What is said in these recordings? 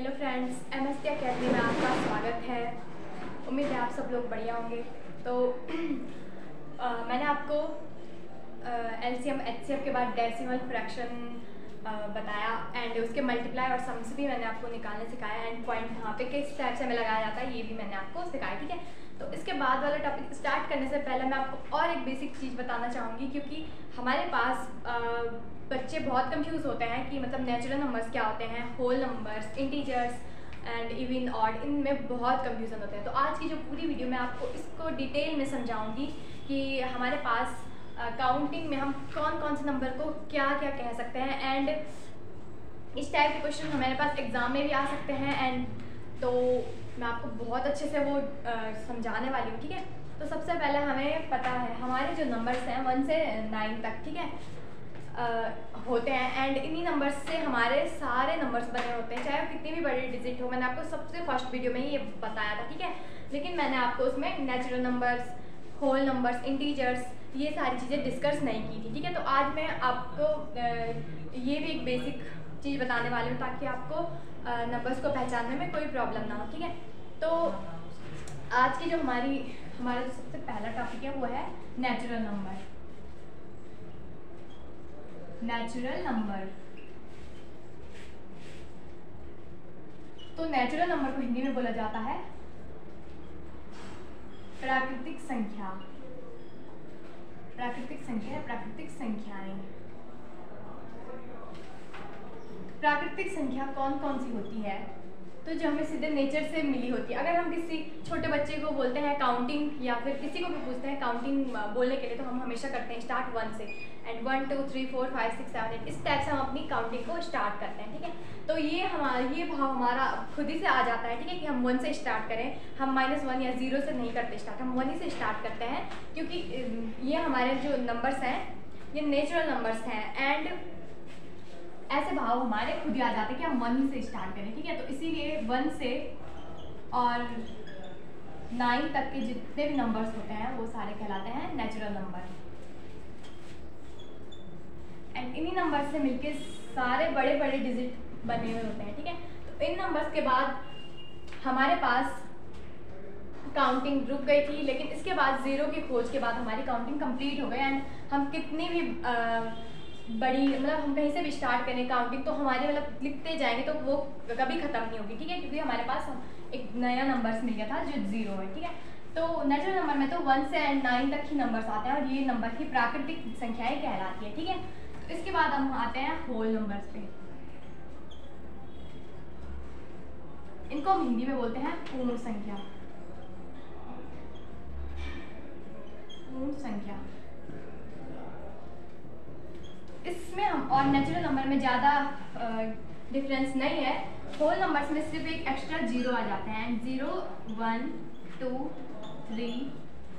Hello friends M S academy में आपका स्वागत है। उम्मीद है आप सब लोग बढ़िया होंगे। तो आ, मैंने आपको L C M H C F के बाद डेसिमल फ्रैक्शन बताया एंड उसके मल्टीप्लाई और सम्स भी मैंने आपको निकालने सिखाया एंड पॉइंट यहाँ पे किस टाइप से हमें लगाया जाता है ये भी मैंने आपको सिखाया ठीक है? तो इसके बाद वाला टॉपिक स्टार्ट करने से पहले मैं आपको और एक बेसिक चीज़ बताना चाहूँगी क्योंकि हमारे पास आ, बच्चे बहुत कंफ्यूज होते हैं कि मतलब नेचुरल नंबर्स क्या होते हैं whole numbers integers and even odd इनमें बहुत कंफ्यूजन होते हैं। तो आज की जो पूरी वीडियो मैं आपको इसको डिटेल में समझाऊँगी कि हमारे पास काउंटिंग uh, में हम कौन कौन से नंबर को क्या क्या कह सकते हैं एंड इस टाइप के क्वेश्चन हमारे पास एग्ज़ाम में भी आ सकते हैं एंड तो मैं आपको बहुत अच्छे से वो uh, समझाने वाली हूँ ठीक है? तो सबसे पहले हमें पता है हमारे जो नंबर्स हैं वन से नाइन तक ठीक है? होते हैं एंड इन्हीं नंबर्स से हमारे सारे नंबर्स बने होते हैं, चाहे वो कितनी भी बड़ी डिजिट हो, मैंने आपको सबसे फ़र्स्ट वीडियो में ही ये बताया था, ठीक है? लेकिन मैंने आपको उसमें natural numbers whole numbers integers ये सारी चीज़ें डिस्कस नहीं की थी, ठीक है? तो आज मैं आपको ये भी एक बेसिक चीज़ बताने वाली हूँ ताकि आपको नंबर्स को पहचानने में कोई प्रॉब्लम ना हो, ठीक है? तो आज की जो हमारी, हमारा जो सबसे पहला टॉपिक है वो है नेचुरल नंबर नेचुरल नंबर तो नेचुरल नंबर को हिंदी में बोला जाता है प्राकृतिक संख्या। प्राकृतिक संख्या प्राकृतिक संख्याएँ। प्राकृतिक संख्या कौन कौन सी होती है? तो जो हमें सीधे नेचर से मिली होती है। अगर हम किसी छोटे बच्चे को बोलते हैं काउंटिंग या फिर किसी को भी पूछते हैं काउंटिंग बोलने के लिए तो हम हमेशा करते हैं स्टार्ट वन से। And one two three four five six seven eight इस टाइप से हम अपनी काउंटिंग को स्टार्ट करते हैं, ठीक है? तो ये हमारा, ये भाव हमारा खुद ही से आ जाता है, ठीक है, कि हम वन से स्टार्ट करें। हम माइनस वन या ज़ीरो से नहीं करते स्टार्ट हम वन ही से स्टार्ट करते हैं, क्योंकि ये हमारे जो नंबर्स हैं, ये नेचुरल नंबर्स हैं। एंड ऐसे भाव हमारे खुद आ जाते हैं कि हम वन ही से स्टार्ट करें ठीक है? तो इसीलिए वन से और नाइन तक के जितने भी नंबर्स होते हैं वो सारे कहलाते हैं नेचुरल नंबर एंड इन्हीं नंबर से मिलके सारे बड़े बड़े डिजिट बने हुए होते हैं ठीक है? तो इन नंबर्स के बाद हमारे पास काउंटिंग रुक गई थी लेकिन इसके बाद ज़ीरो की खोज के बाद हमारी काउंटिंग कंप्लीट हो गई एंड हम कितनी भी आ, बड़ी मतलब हम कहीं से भी स्टार्ट करें काउंटिंग तो हमारे मतलब लिखते जाएँगे तो वो कभी ख़त्म नहीं होगी, ठीक है? क्योंकि हमारे पास एक नया नंबर्स मिल गया था, जो ज़ीरो है, ठीक है? तो नेचुरल नंबर में तो वन से एंड नाइन तक ही नंबर्स आते हैं, और ये नंबर की प्राकृतिक संख्याएँ कहलाती है, ठीक है? तो इसके बाद हम आते हैं होल नंबर्स पे। इनको हम हिंदी में बोलते हैं पूर्ण संख्या। पूर्ण संख्या। इसमें हम और नेचुरल नंबर में ज़्यादा डिफरेंस नहीं है। होल नंबर्स में सिर्फ़ एक एक्स्ट्रा ज़ीरो आ जाते हैं। Zero one two three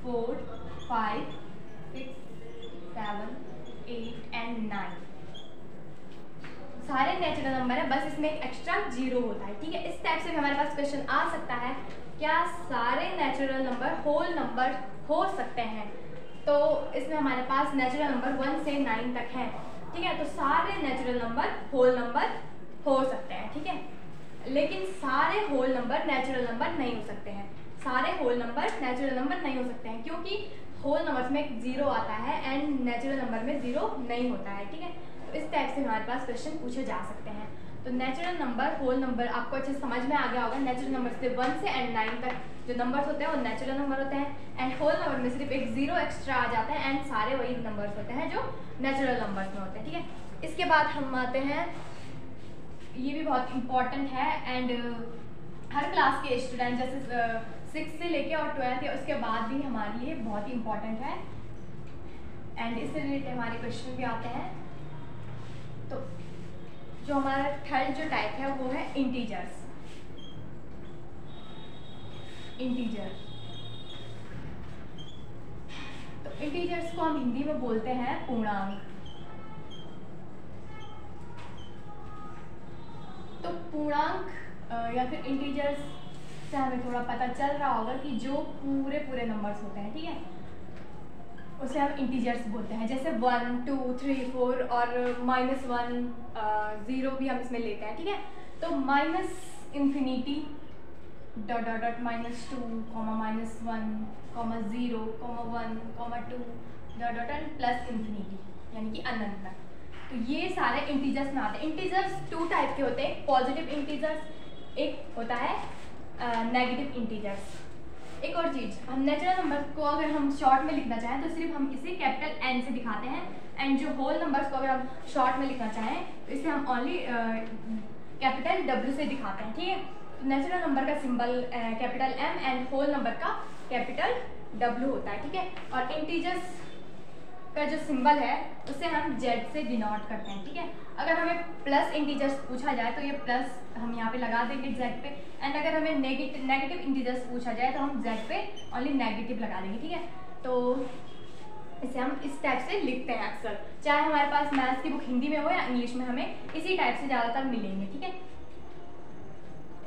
four five six seven eight and nine सारे नेचुरल नंबर है, बस इसमें एक एक्स्ट्रा ज़ीरो होता है। ठीक है, इस टाइप से भी हमारे पास क्वेश्चन आ सकता है, क्या सारे नेचुरल नंबर होल नंबर हो सकते हैं? तो इसमें हमारे पास नेचुरल नंबर वन से नाइन तक है। ठीक है? तो सारे नेचुरल नंबर होल नंबर हो सकते हैं, ठीक है? लेकिन सारे होल नंबर नेचुरल नंबर नहीं हो सकते हैं। सारे होल नंबर नेचुरल नंबर नहीं हो सकते हैं, क्योंकि होल नंबर्स में ज़ीरो आता है एंड नेचुरल नंबर में ज़ीरो नहीं होता है, ठीक है? तो इस टाइप से हमारे पास क्वेश्चन पूछे जा सकते हैं। तो नेचुरल नंबर होल नंबर आपको अच्छे समझ में आ गया होगा नेचुरल नंबर से वन से एंड नाइन तक जो नंबर्स होते हैं, वो नेचुरल नंबर होते हैं। एंड होल नंबर में सिर्फ़ एक ज़ीरो एक्स्ट्रा आ जाता है एंड सारे वही नंबर्स होते हैं जो नेचुरल नंबर्स में होते हैं, ठीक है? इसके बाद हम आते हैं, ये भी बहुत इंपॉर्टेंट है एंड हर क्लास के स्टूडेंट जैसे सिक्स से लेके और ट्वेल्थ या उसके बाद भी हमारे लिए बहुत ही इंपॉर्टेंट है। एंड इससे रिलेटेड हमारे क्वेश्चन भी आते हैं। तो जो हमारा थर्ड जो टाइप है, वो है इंटीजर्स इंटीजर तो इंटीजर्स को हम हिंदी में बोलते हैं पूर्णांक. तो पूर्णांक या फिर इंटीजर्स से हमें थोड़ा पता चल रहा होगा कि जो पूरे पूरे नंबर्स होते हैं, ठीक है? उसे हम इंटीजर्स बोलते हैं। जैसे वन टू थ्री फोर और माइनस वन ज़ीरो भी हम इसमें लेते हैं, ठीक है? तो minus infinity dot dot dot minus two comma minus one comma zero comma one comma two dot dot dot plus infinity यानी कि अनंत। तक तो ये सारे इंटीजर्स में आते हैं। इंटीजर्स टू टाइप के होते हैं। पॉजिटिव इंटीजर्स एक होता है नेगेटिव इंटीजर्स एक और चीज़, हम नेचुरल नंबर को अगर हम शॉर्ट में लिखना चाहें तो सिर्फ़ हम इसे कैपिटल एन से दिखाते हैं एंड जो होल नंबर्स को अगर हम शॉर्ट में लिखना चाहें तो इसे हम ओनली कैपिटल डब्ल्यू से दिखाते हैं, ठीक है? तो नेचुरल नंबर का symbol capital M and whole number का कैपिटल डब्ल्यू होता है, ठीक है? और इंटीजर्स का जो सिंबल है, उसे हम जेड से डिनोट करते हैं, ठीक है? अगर हमें प्लस इंटीजर्स पूछा जाए तो ये प्लस हम यहाँ पे लगा देंगे जेड पे एंड अगर हमें नेगेटिव नेगेटिव इंटीजर्स पूछा जाए तो हम जेड पे ओनली नेगेटिव लगा देंगे, ठीक है? तो इसे हम इस टाइप से लिखते हैं अक्सर। चाहे हमारे पास मैथ्स की बुक हिंदी में हो या इंग्लिश में हमें, इसी टाइप से ज़्यादातर मिलेंगे, ठीक है?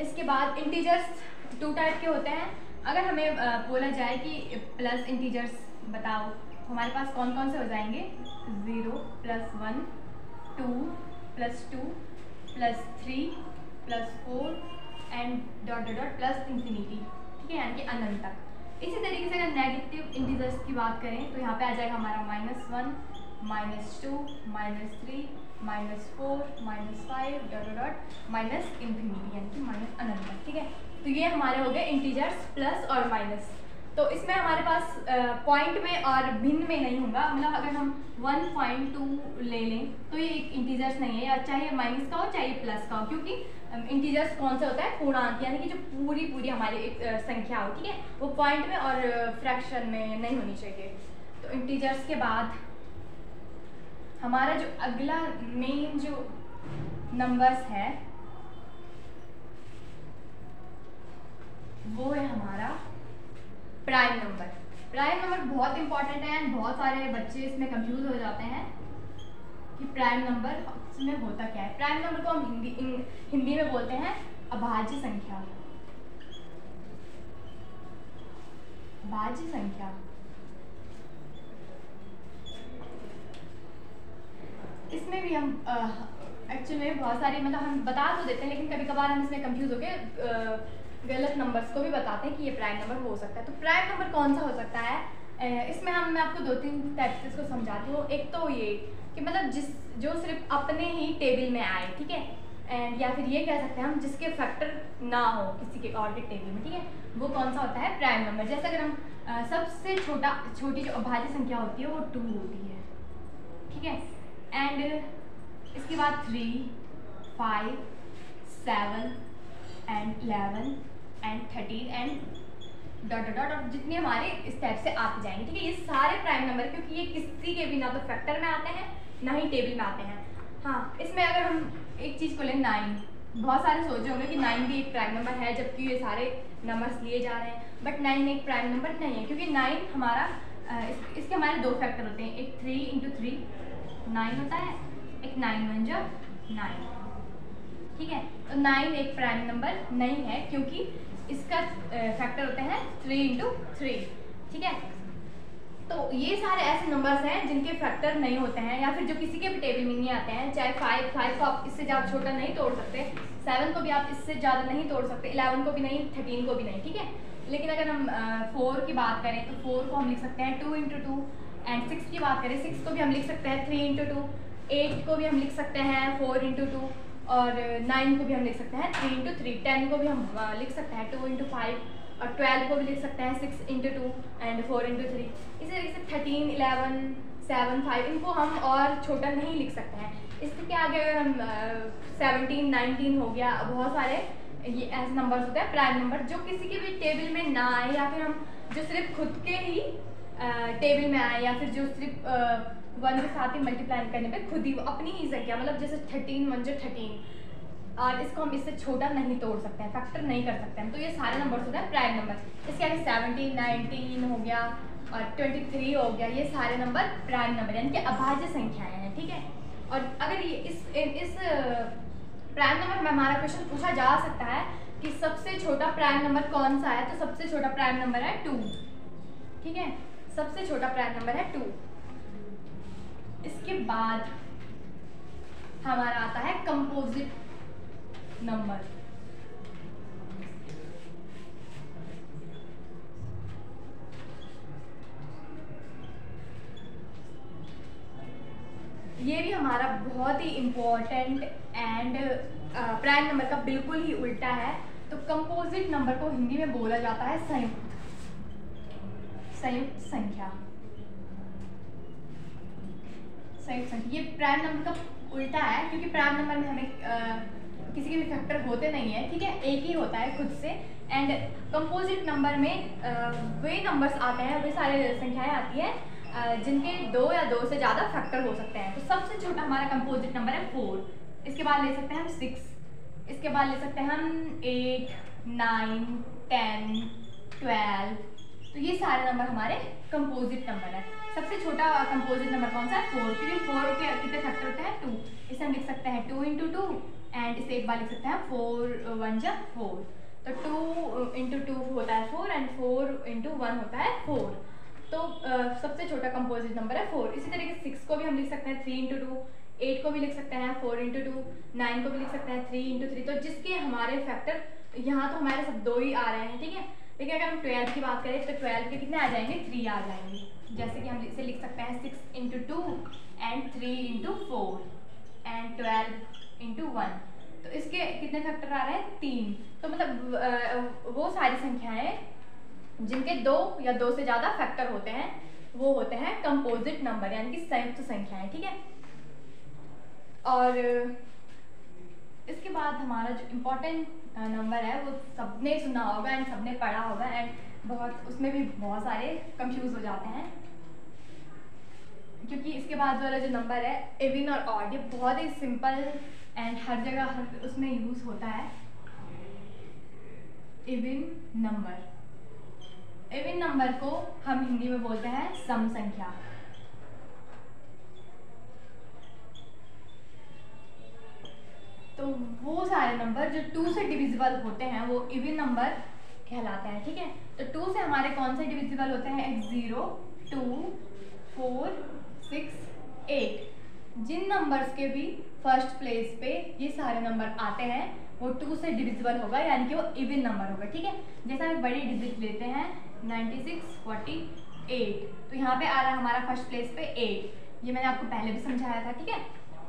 इसके बाद इंटीजर्स टू टाइप के होते हैं। अगर हमें बोला जाए कि प्लस इंटीजर्स बताओ हमारे पास कौन कौन से हो जाएँगे? Zero plus one two plus two plus three plus four and dot dot dot plus infinity ठीक है, यानी कि अनंत तक। इसी तरीके से अगर नेगेटिव इंटीजर्स की बात करें तो यहाँ पे आ जाएगा हमारा minus one minus two minus three minus four minus five dot dot minus infinity यानी कि माइनस अनंत तक, ठीक है? तो ये हमारे हो गए इंटीजर्स प्लस और माइनस तो इसमें हमारे पास पॉइंट में और भिन्न में नहीं होगा। मतलब अगर हम 1.2 ले लें तो ये इंटीजर्स नहीं है। या चाहे माइनस का हो, चाहे प्लस का हो, क्योंकि इंटीजर्स कौन सा होता है? पूर्णांक, यानी कि जो पूरी पूरी हमारी एक संख्या हो, ठीक है? वो पॉइंट में और फ्रैक्शन में नहीं होनी चाहिए। तो इंटीजर्स के बाद हमारा जो अगला मेन जो नंबर्स है, वो है हमारा प्राइम नंबर प्राइम नंबर बहुत इंपॉर्टेंट है एंड बहुत सारे बच्चे इसमें कंफ्यूज हो जाते हैं। कि प्राइम नंबर इसमें होता क्या है? प्राइम नंबर को हम हिंदी हिंदी में बोलते हैं अभाज्य संख्या। भाज्य संख्या। इसमें भी हम एक्चुअली बहुत सारी मतलब हम बता तो देते हैं, लेकिन कभी कभार हम इसमें कंफ्यूज हो गए गलत नंबर्स को भी बताते हैं कि ये प्राइम नंबर हो सकता है। तो प्राइम नंबर कौन सा हो सकता है? इसमें हम, मैं आपको दो तीन टाइप से इसको समझाती हूँ। एक तो ये कि मतलब जिस जो सिर्फ़ अपने ही टेबल में आए ठीक है? एंड या फिर ये कह सकते हैं हम जिसके फैक्टर ना हो किसी के और के टेबल में ठीक है? वो कौन सा होता है? प्राइम नंबर जैसे अगर हम आ, सबसे छोटा छोटी जो अभाज्य संख्या होती है वो टू होती है ठीक है? एंड इसके बाद three five seven and eleven and thirteen and dot dot dot जितने हमारे इस टाइप से आते जाएँगे ठीक है? ये सारे प्राइम नंबर क्योंकि ये किसी के भी ना तो फैक्टर में आते हैं ना ही टेबल में आते हैं। हाँ इसमें अगर हम एक चीज़ को लें नाइन बहुत सारे सोचे होंगे कि नाइन भी एक प्राइम नंबर है जबकि ये सारे नंबर्स लिए जा रहे हैं। बट नाइन एक प्राइम नंबर नहीं है क्योंकि नाइन हमारा इस, इसके हमारे दो फैक्टर होते हैं। एक थ्री इंटू थ्री नाइन होता है। एक नाइन वन जो नाइन ठीक है? तो नाइन एक प्राइम नंबर नहीं है क्योंकि इसका फैक्टर होते हैं थ्री इंटू थ्री ठीक है? तो ये सारे ऐसे नंबर्स हैं जिनके फैक्टर नहीं होते हैं, या फिर जो किसी के भी टेबल में नहीं आते हैं, चाहे फाइव फाइव को आप इससे ज़्यादा छोटा नहीं तोड़ सकते सेवन को भी आप इससे ज़्यादा नहीं तोड़ सकते इलेवन को भी नहीं थर्टीन को भी नहीं, ठीक है? लेकिन अगर हम फोर की बात करें तो फोर को हम लिख सकते हैं two into two and six की बात करें सिक्स को भी हम लिख सकते हैं थ्री इंटू टू एट को भी हम लिख सकते हैं फोर इंटू टू और नाइन को भी हम लिख सकते हैं थ्री इंटू थ्री टेन को भी हम लिख सकते हैं टू इंटू फाइव और ट्वेल्व को भी लिख सकते हैं six into two and four into three इसी तरीके से थर्टीन इलेवन सेवन फाइव इनको हम और छोटा नहीं लिख सकते हैं। इसके क्या आगे हम सेवनटीन नाइनटीन हो गया, बहुत सारे ये ऐसे नंबर्स होते हैं प्राइम नंबर जो किसी के भी टेबल में ना आए या फिर हम जो सिर्फ़ खुद के ही टेबल में आए या फिर जो सिर्फ़ वन के साथ ही मल्टीप्लाई करने पे खुद ही अपनी ही संख्या मतलब जैसे थर्टीन वन जो थर्टीन और इसको हम इससे छोटा नहीं तोड़ सकते हैं फैक्टर नहीं कर सकते हैं। तो ये सारे नंबर होते हैं प्राइम नंबर इसके आगे सेवनटीन नाइनटीन हो गया और ट्वेंटी थ्री हो गया, ये सारे नंबर प्राइम नंबर यानी कि अभाज्य संख्याएँ हैं, ठीक है? और अगर ये इस इस प्राइम नंबर में हमारा क्वेश्चन पूछा जा सकता है कि सबसे छोटा प्राइम नंबर कौन सा है तो सबसे छोटा प्राइम नंबर है टू ठीक है? सबसे छोटा प्राइम नंबर है टू इसके बाद हमारा आता है कंपोजिट नंबर। ये भी हमारा बहुत ही इम्पोर्टेंट एंड प्राइम नंबर का बिल्कुल ही उल्टा है। तो कंपोजिट नंबर को हिंदी में बोला जाता है संयुक्त। संयुक्त संख्या। संयुक्त संख्या। ये प्राइम नंबर का उल्टा है क्योंकि प्राइम नंबर में हमें आ, किसी के भी फैक्टर होते नहीं है, ठीक है? एक ही होता है खुद से। एंड कंपोजिट नंबर में वे नंबर्स आते हैं, वे सारे संख्याएँ आती हैं जिनके दो या दो से ज़्यादा फैक्टर हो सकते हैं। तो सबसे छोटा हमारा कंपोजिट नंबर है फोर इसके बाद ले सकते हैं हम सिक्स इसके बाद ले सकते हैं हम एट नाइन टेन ट्वेल्व तो ये सारे नंबर हमारे कंपोजिट नंबर है। सबसे छोटा कंपोजिट नंबर कौन सा है? फोर क्योंकि फोर के कितने फैक्टर होते हैं? टू इसे हम लिख सकते हैं टू इंटू टू एंड इसे एक बार लिख सकते हैं फोर वन जा फोर तो टू इंटू टू होता है four and four into one होता है फोर तो uh, सबसे छोटा कंपोजिट नंबर है फोर इसी तरीके सिक्स को भी हम लिख सकते हैं थ्री इंटू टू एट को भी लिख सकते हैं फोर इंटू टू नाइन को भी लिख सकते हैं थ्री इंटू थ्री तो जिसके हमारे फैक्टर यहाँ तो हमारे सब दो ही आ रहे हैं ठीक है? लेकिन अगर हम ट्वेल्व की बात करें तो ट्वेल्व के कितने आ जाएँगे? थ्री आ जाएँगे. जैसे कि हम इसे लिख सकते हैं six into two and three into four and twelve into one तो इसके कितने फैक्टर आ रहे हैं? तीन. तो मतलब वो सारी संख्याएँ जिनके दो या दो से ज़्यादा फैक्टर होते हैं, वो होते हैं कंपोजिट नंबर यानी कि संयुक्त संख्याएँ, ठीक है? और, इसके बाद हमारा जो इम्पोर्टेंट नंबर है, वो सबने सुना होगा एंड सबने पढ़ा होगा एंड बहुत, उसमें भी बहुत सारे कंफ्यूज हो जाते हैं। क्योंकि इसके बाद वाला जो नंबर है एविन और ऑड ये बहुत ही सिंपल एंड हर जगह हर उसमें यूज़ होता है। इविन नंबर इविन नंबर को हम हिंदी में बोलते हैं सम संख्या तो वो सारे नंबर जो टू से डिविजिबल होते हैं, वो इविन नंबर कहलाते हैं, ठीक है? तो टू से हमारे कौन से डिविजिबल होते हैं? Zero two four six, eight. जिन नंबर्स के भी फ़र्स्ट प्लेस पे ये सारे नंबर आते हैं, वो टू से डिविजिबल होगा, यानी कि वो इवन नंबर होगा, ठीक है? जैसे हम बड़ी डिजिट लेते हैं नाइन्टी सिक्स फोर्टी एट तो यहाँ पे आ रहा है हमारा फ़र्स्ट प्लेस पे एट ये मैंने आपको पहले भी समझाया था, ठीक है?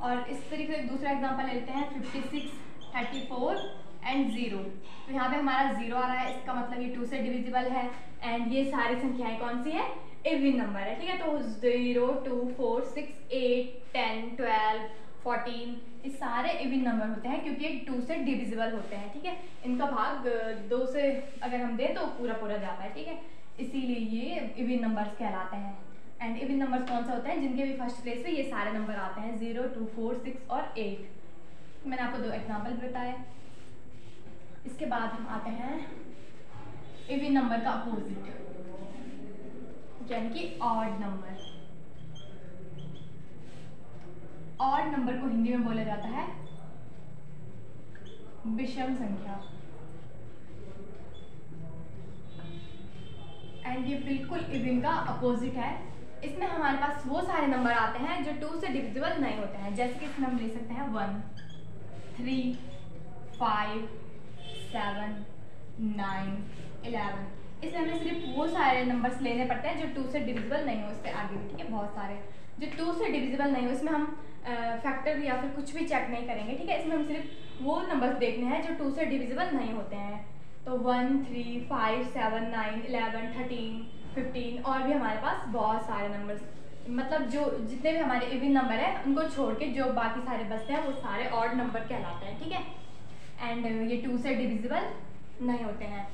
और इस तरीके से दूसरा एग्जांपल लेते हैं fifty six thirty four and zero तो यहाँ पे हमारा ज़ीरो आ रहा है, इसका मतलब ये टू से डिविजिबल है। एंड ये सारी संख्याएँ कौन सी है? एविन नंबर है ठीक है? तो zero two four six eight ten twelve fourteen ये सारे इविन नंबर होते हैं क्योंकि ये टू से डिविजिबल होते हैं, ठीक है? इनका भाग दो से अगर हम दें तो पूरा पूरा जाता है, ठीक है? इसीलिए ये इविन नंबर्स कहलाते हैं। एंड इवन नंबर्स कौन सा होते हैं? जिनके भी फ़र्स्ट प्लेस पे ये सारे नंबर आते हैं ज़ीरो टू फोर सिक्स और एट मैंने आपको दो एग्ज़ाम्पल बताए। इसके बाद हम आते हैं इवन नंबर का अपोजिट यानी कि ऑड नंबर ऑड नंबर को हिंदी में बोला जाता है विषम संख्या. एंड ये बिल्कुल इवन का अपोजिट है. इसमें हमारे पास वो सारे नंबर आते हैं जो टू से डिविजिबल नहीं होते हैं. जैसे कि इसमें हम ले सकते हैं one three five seven nine eleven इसमें हमें सिर्फ़ वो सारे नंबर्स लेने पड़ते हैं जो टू से डिविजिबल नहीं हो इससे आगे भी ठीक है? बहुत सारे। जो टू से डिविजिबल नहीं हो, इसमें हम फैक्टर या फिर कुछ भी चेक नहीं करेंगे, ठीक है? इसमें हम सिर्फ़ वो नंबर्स देखने हैं जो टू से डिविजिबल नहीं होते हैं। तो one three five seven nine eleven thirteen fifteen और भी हमारे पास बहुत सारे नंबर्स मतलब जो, जितने भी हमारे इवन नंबर हैं, उनको छोड़ के जो बाकी सारे बचते हैं, वो सारे ऑड नंबर कहलाते हैं, ठीक है? एंड ये टू से डिविजिबल नहीं होते हैं।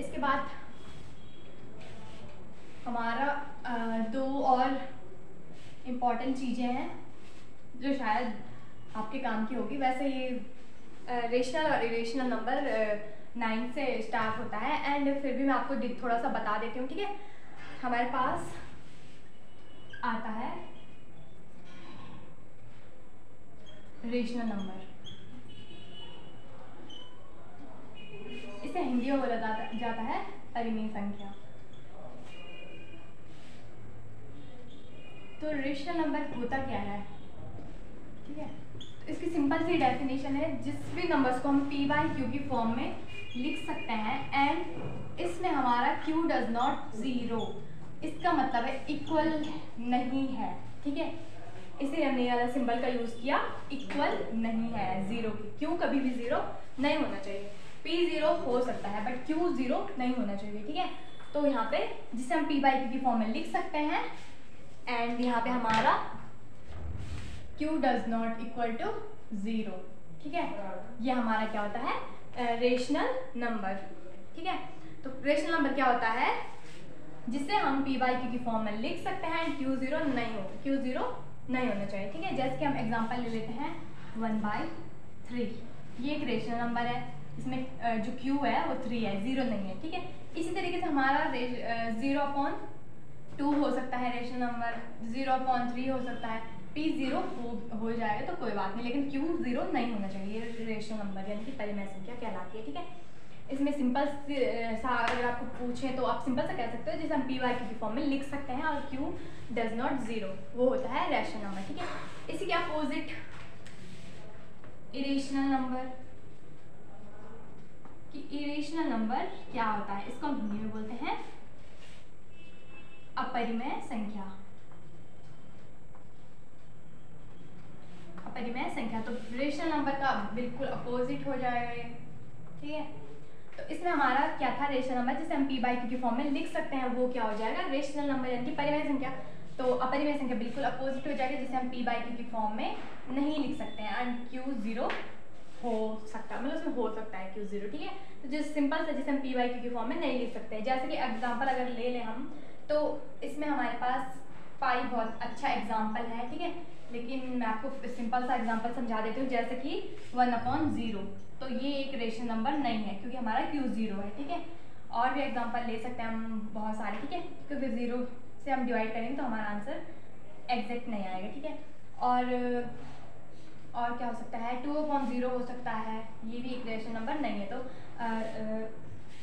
इसके बाद हमारा दो और इंपॉर्टेंट चीज़ें हैं, जो शायद आपके काम की होगी। वैसे ये रेशनल और इरेशनल नंबर नाइन से स्टार्ट होता है। एंड फिर भी मैं आपको थोड़ा सा बता देती हूँ, ठीक है? हमारे पास आता है रेशनल नंबर इसे हिंदी में बोला जाता, है परिमेय संख्या। तो रेशनल नंबर होता क्या है? ठीक है? तो इसकी सिंपल सी डेफिनेशन है जिस भी नंबर्स को हम पी बाई क्यू की फॉर्म में लिख सकते हैं एंड इसमें हमारा q डज नॉट ज़ीरो इसका मतलब है इक्वल नहीं है ठीक है? इसलिए हमने वाला सिंबल का यूज़ किया इक्वल नहीं है ज़ीरो की। क्यों कभी भी ज़ीरो नहीं होना चाहिए? पी ज़ीरो हो सकता है बट क्यू ज़ीरो नहीं होना चाहिए, ठीक है? तो यहाँ पे जिसे हम पी बाई क्यू की फॉर्म में लिख सकते हैं एंड यहाँ पे हमारा Q does not equal to zero ठीक है? ये हमारा क्या होता है? रेशनल नंबर ठीक है? तो रेशनल नंबर क्या होता है? जिसे हम पी बाई क्यू की फॉर्म में लिख सकते हैं क्यू ज़ीरो नहीं हो क्यू ज़ीरो नहीं होना चाहिए, ठीक है? जैसे कि हम एग्जांपल ले लेते हैं वन बाई थ्री ये एक रेशनल नंबर है। इसमें जो क्यू है, वो थ्री है ज़ीरो नहीं है, ठीक है? इसी तरीके से हमारा ज़ीरो अपॉन टू हो सकता है rational number zero upon three हो सकता है। पी ज़ीरो हो हो जाएगा तो कोई बात नहीं, लेकिन क्यू ज़ीरो नहीं होना चाहिए रेशनल नंबर यानी कि परिमेय संख्या कहलाती है, ठीक है? इसमें सिंपल सा अगर आपको पूछें तो आप सिंपल सा कह सकते हो, जैसे हम पी वाई की फॉर्म में लिख सकते हैं और क्यू डज नॉट ज़ीरो वो होता है रेशनल नंबर ठीक है? इसी के अपोजिट इरेशनल नंबर कि इरेशनल नंबर क्या होता है? इसको हम हिंदी में बोलते हैं अपरिमेय संख्या। अपरिमेय संख्या तो रेशनल नंबर का बिल्कुल अपोजिट हो जाएगा ये ठीक है? तो इसमें हमारा क्या था? रेशनल नंबर जिसे हम पी बाई क्यू की फॉर्म में लिख सकते हैं, वो क्या हो जाएगा? रेशनल नंबर यानी कि परिमेय संख्या। तो अपरिमेय संख्या बिल्कुल अपोजिट हो जाएगा, जिसे हम पी बाई क्यू की फॉर्म में नहीं लिख सकते हैं। एंड क्यू ज़ीरो हो सकता है मतलब उसमें हो सकता है क्यू ज़ीरो ठीक है? तो जो सिंपल सा, जिसे हम पी वाई क्यू के फॉर्म में नहीं लिख सकते, जैसे कि एग्ज़ाम्पल अगर ले लें हम तो इसमें हमारे पास पाई बहुत अच्छा एग्ज़ाम्पल है, ठीक है? लेकिन मैं आपको सिंपल सा एग्ज़ाम्पल समझा देती हूँ, जैसे कि वन अपॉन ज़ीरो तो ये एक रेशन नंबर नहीं है, क्योंकि हमारा क्यू ज़ीरो है, ठीक है? और भी एग्ज़ाम्पल ले सकते हैं हम बहुत सारे, ठीक है? क्योंकि ज़ीरो से हम डिवाइड करेंगे तो हमारा आंसर एग्जैक्ट नहीं आएगा, ठीक है? और और क्या हो सकता है? टू अपॉन ज़ीरो हो सकता है। ये भी एक रेशन नंबर नहीं है तो आ, आ,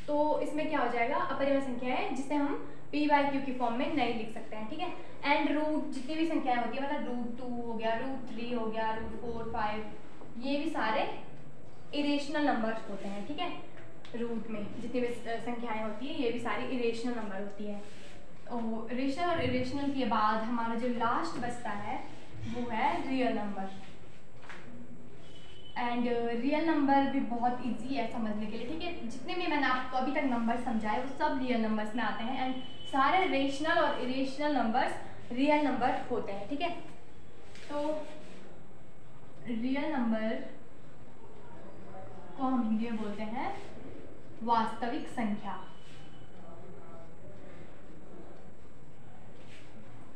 तो इसमें क्या हो जाएगा? अपरिमेय संख्या है जिसे हम पी वाई क्यू की फॉर्म में नहीं लिख सकते हैं ठीक है? एंड रूट जितनी भी संख्याएँ होती है मतलब रूट टू हो गया रूट थ्री हो गया रूट फोर फाइव ये भी सारे इरेशनल नंबर्स होते हैं ठीक है? रूट में जितनी भी संख्याएँ होती है ये भी सारी इरेशनल नंबर होती है। रेशनल और इरेशनल के बाद हमारा जो लास्ट बचता है वो है real number and real number भी बहुत इजी है समझने के लिए, ठीक है? जितने भी मैंने आपको अभी तक नंबर समझाए, वो सब रियल नंबर्स में आते हैं। एंड सारे रेशनल और इरेशनल नंबर्स रियल नंबर होते हैं, ठीक है? तो रियल नंबर को हम हिंदी में बोलते हैं वास्तविक संख्या।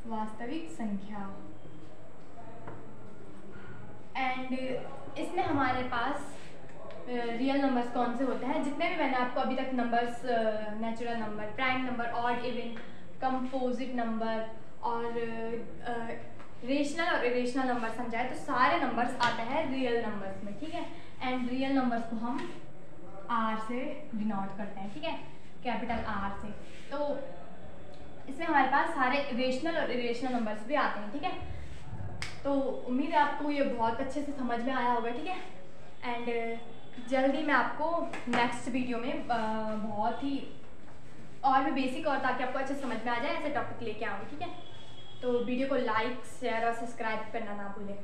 वास्तविक संख्या। एंड इसमें हमारे पास रियल नंबर्स कौन से होते हैं? जितने भी मैंने आपको अभी तक numbers natural number prime number odd even composite number और रेशनल और इरेशनल नंबर समझाए तो सारे नंबर्स आते हैं रियल नंबर्स में, ठीक है? एंड रियल नंबर्स को हम आर से डिनोट करते हैं, ठीक है? कैपिटल आर से। तो इसमें हमारे पास सारे रेशनल और इरेशनल नंबर्स भी आते हैं, ठीक है? तो उम्मीद है आपको ये बहुत अच्छे से समझ में आया होगा, ठीक है? एंड जल्दी मैं आपको नेक्स्ट वीडियो में बहुत ही और भी बेसिक और ताकि आपको अच्छे समझ में आ जाए, ऐसे टॉपिक लेके आऊँ, ठीक है? तो वीडियो को लाइक शेयर और सब्सक्राइब करना ना भूलें।